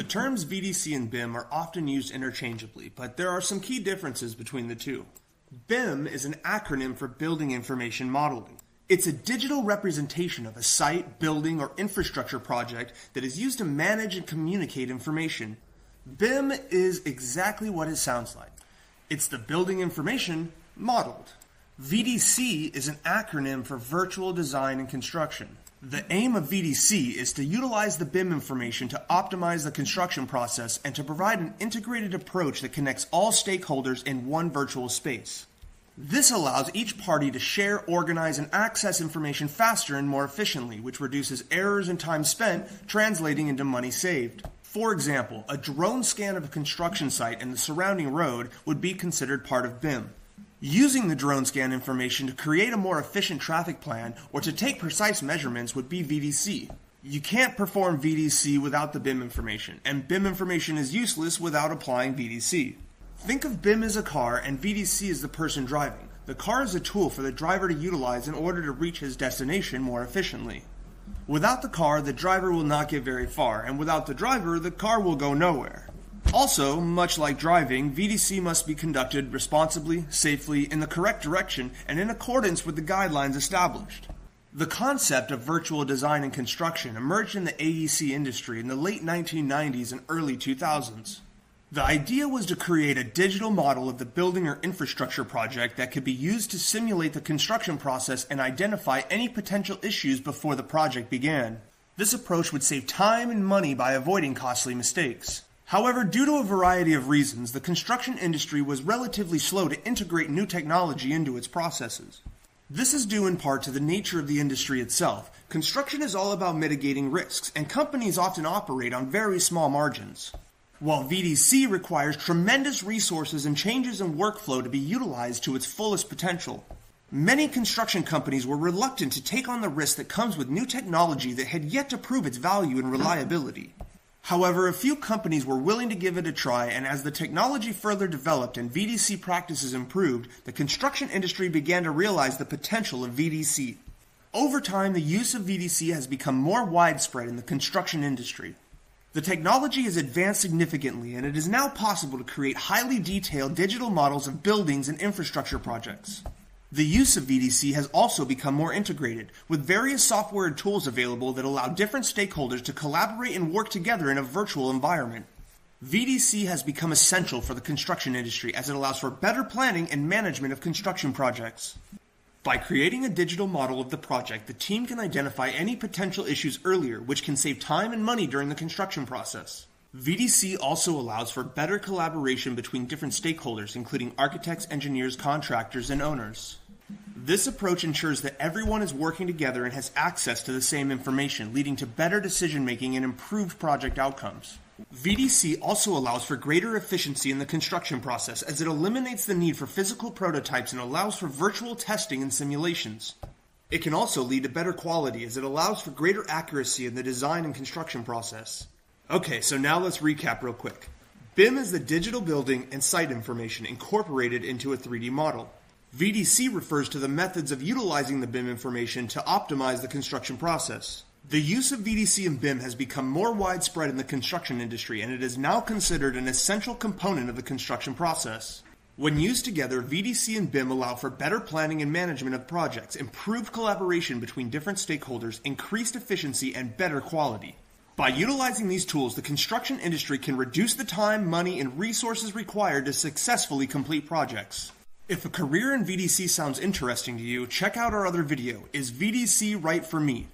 The terms VDC and BIM are often used interchangeably, but there are some key differences between the two. BIM is an acronym for Building Information Modeling. It's a digital representation of a site, building, or infrastructure project that is used to manage and communicate information. BIM is exactly what it sounds like. It's the building information modeled. VDC is an acronym for Virtual Design and Construction. The aim of VDC is to utilize the BIM information to optimize the construction process and to provide an integrated approach that connects all stakeholders in one virtual space. This allows each party to share, organize, and access information faster and more efficiently, which reduces errors and time spent, translating into money saved. For example, a drone scan of a construction site and the surrounding road would be considered part of BIM. Using the drone scan information to create a more efficient traffic plan or to take precise measurements would be VDC. You can't perform VDC without the BIM information, and BIM information is useless without applying VDC. Think of BIM as a car and VDC as the person driving. The car is a tool for the driver to utilize in order to reach his destination more efficiently. Without the car, the driver will not get very far, and without the driver, the car will go nowhere. Also, much like driving, VDC must be conducted responsibly, safely, in the correct direction, and in accordance with the guidelines established. The concept of virtual design and construction emerged in the AEC industry in the late 1990s and early 2000s. The idea was to create a digital model of the building or infrastructure project that could be used to simulate the construction process and identify any potential issues before the project began. This approach would save time and money by avoiding costly mistakes. However, due to a variety of reasons, the construction industry was relatively slow to integrate new technology into its processes. This is due in part to the nature of the industry itself. Construction is all about mitigating risks, and companies often operate on very small margins. While VDC requires tremendous resources and changes in workflow to be utilized to its fullest potential. Many construction companies were reluctant to take on the risk that comes with new technology that had yet to prove its value and reliability. However, a few companies were willing to give it a try, and as the technology further developed and VDC practices improved, the construction industry began to realize the potential of VDC. Over time, the use of VDC has become more widespread in the construction industry. The technology has advanced significantly, and it is now possible to create highly detailed digital models of buildings and infrastructure projects. The use of VDC has also become more integrated, with various software and tools available that allow different stakeholders to collaborate and work together in a virtual environment. VDC has become essential for the construction industry as it allows for better planning and management of construction projects. By creating a digital model of the project, the team can identify any potential issues earlier, which can save time and money during the construction process. VDC also allows for better collaboration between different stakeholders, including architects, engineers, contractors, and owners. This approach ensures that everyone is working together and has access to the same information, leading to better decision making and improved project outcomes. VDC also allows for greater efficiency in the construction process as it eliminates the need for physical prototypes and allows for virtual testing and simulations. It can also lead to better quality as it allows for greater accuracy in the design and construction process. Okay, so now let's recap real quick. BIM is the digital building and site information incorporated into a 3D model. VDC refers to the methods of utilizing the BIM information to optimize the construction process. The use of VDC and BIM has become more widespread in the construction industry and it is now considered an essential component of the construction process. When used together, VDC and BIM allow for better planning and management of projects, improved collaboration between different stakeholders, increased efficiency, and better quality. By utilizing these tools, the construction industry can reduce the time, money, and resources required to successfully complete projects. If a career in VDC sounds interesting to you, check out our other video, Is VDC Right for Me?